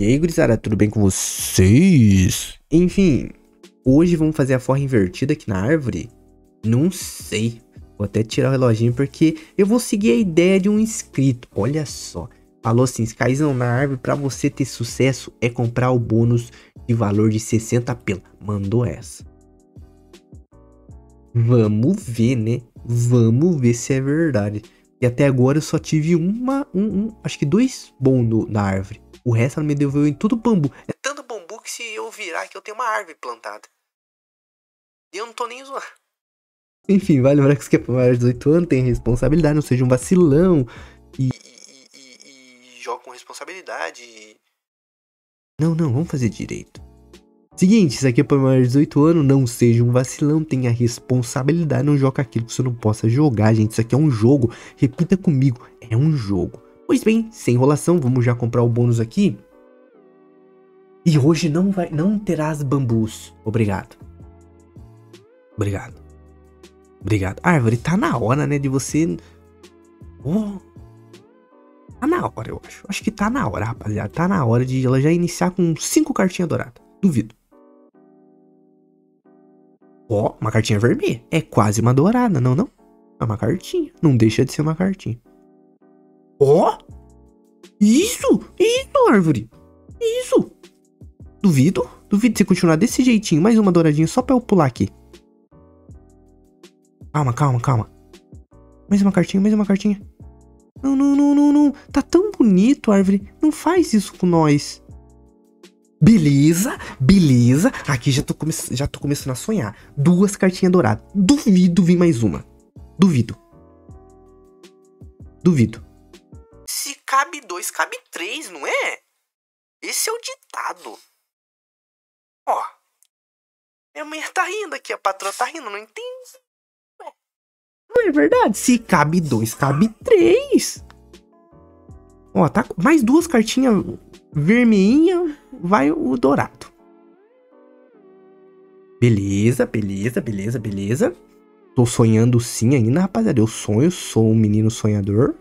E aí, gurizada, tudo bem com vocês? Enfim, hoje vamos fazer a forra invertida aqui na árvore? Não sei. Vou até tirar o reloginho porque eu vou seguir a ideia de um inscrito. Olha só. Falou assim, Skyzão na árvore, pra você ter sucesso é comprar o bônus de valor de 60 pila. Mandou essa. Vamos ver, né? Vamos ver se é verdade. E até agora eu só tive uma, um, um acho que dois bons na árvore. O resto ela me devolveu em tudo bambu. É tanto bambu que se eu virar aqui eu tenho uma árvore plantada. E eu não tô nem zoando. Enfim, vale lembrar que você para maior de 18 anos, tem responsabilidade, não seja um vacilão. E, e, e, e joga com responsabilidade. Não, não, vamos fazer direito. Seguinte, isso aqui é para maior de 18 anos, não seja um vacilão, tenha responsabilidade, não joga aquilo que você não possa jogar, gente. Isso aqui é um jogo, repita comigo, é um jogo. Pois bem, sem enrolação, vamos já comprar o bônus aqui. E hoje não vai, não terás bambus. Obrigado. Obrigado. Obrigado. Árvore, tá na hora, né, de você... Oh. Tá na hora, eu acho. Acho que tá na hora, rapaziada. Tá na hora de ela já iniciar com cinco cartinhas douradas. Duvido. Ó, oh, uma cartinha vermelha. É quase uma dourada, não, não? É uma cartinha. Não deixa de ser uma cartinha. Ó! Oh, isso! Isso, árvore! Isso! Duvido. Duvido você continuar desse jeitinho. Mais uma douradinha só pra eu pular aqui. Calma, calma, calma. Mais uma cartinha, mais uma cartinha. Não, não, não, não, não. Tá tão bonito, árvore. Não faz isso com nós. Beleza, beleza. Aqui já tô, come já tô começando a sonhar. Duas cartinhas douradas. Duvido vir mais uma. Duvido. Duvido cabe dois, cabe três, não é? Esse é o ditado. Ó. Minha mulher tá rindo aqui, a patroa tá rindo, não entende? Não é verdade? Se cabe dois, cabe três. Ó, tá mais duas cartinhas vermelhinha, vai o dourado. Beleza, beleza, beleza, beleza. Tô sonhando sim ainda, rapaziada. Eu sonho, sou um menino sonhador.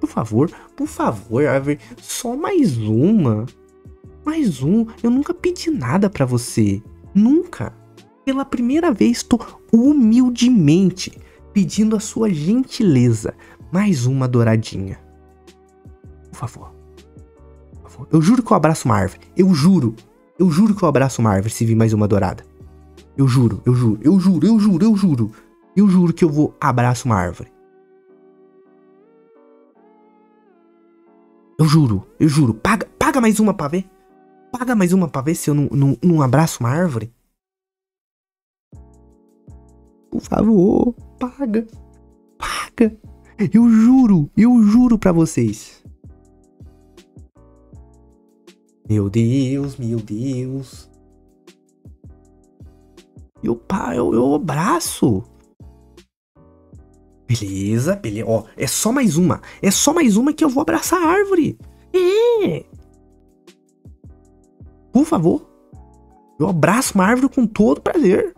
Por favor, por favor, Árvore, só mais uma. Mais um. Eu nunca pedi nada para você. Nunca. Pela primeira vez, estou humildemente pedindo a sua gentileza. Mais uma douradinha. Por favor. Por favor. Eu juro que eu abraço uma árvore. Eu juro. Eu juro que eu abraço uma árvore se vir mais uma dourada. Eu juro, eu juro, eu juro, eu juro, eu juro. Eu juro que eu vou abraço uma árvore. Eu juro, eu juro. Paga, paga mais uma pra ver. Paga mais uma pra ver se eu não, não, não abraço uma árvore. Por favor, paga. Paga. Eu juro, eu juro pra vocês. Meu Deus, meu Deus. Eu, eu, eu abraço. Beleza, beleza. Ó, é só mais uma. É só mais uma que eu vou abraçar a árvore. É. Por favor. Eu abraço uma árvore com todo prazer.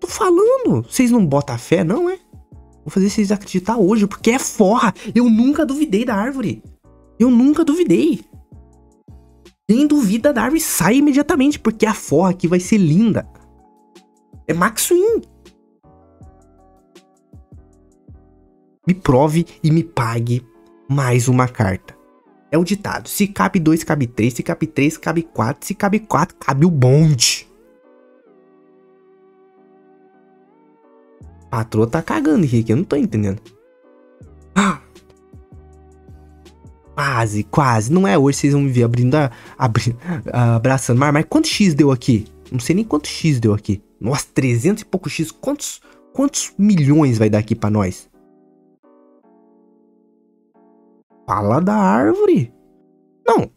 Tô falando. Vocês não botam fé, não, é? Vou fazer vocês acreditar hoje, porque é forra. Eu nunca duvidei da árvore. Eu nunca duvidei. Quem duvida da árvore sai imediatamente, porque a forra aqui vai ser linda. É Max Win. Me prove e me pague mais uma carta. É o ditado: se cabe dois, cabe três, se cabe três, cabe quatro, se cabe quatro, cabe o bonde. Patroa tá cagando, Henrique, eu não tô entendendo. Ah. Quase, quase. Não é hoje vocês vão me ver abrindo, a, a, abraçando mar, mas quanto X deu aqui? Não sei nem quanto X deu aqui. Nossa, 300 e pouco X. Quantos, quantos milhões vai dar aqui pra nós? Fala da árvore. Não.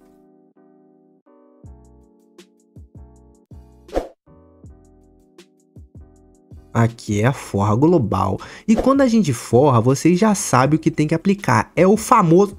Aqui é a forra global. E quando a gente forra, vocês já sabem o que tem que aplicar. É o famoso